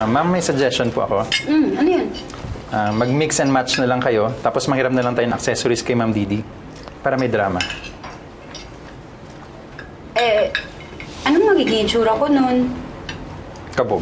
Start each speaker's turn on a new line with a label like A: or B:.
A: Ah, ma'am, may suggestion po ako.
B: Mm, ano yun?
A: Ah, mag-mix and match na lang kayo, tapos manghiram na lang tayo ng accessories kay Ma'am Didi para may drama.
B: Eh, anong magiging itsura ko nun?
A: Kabog.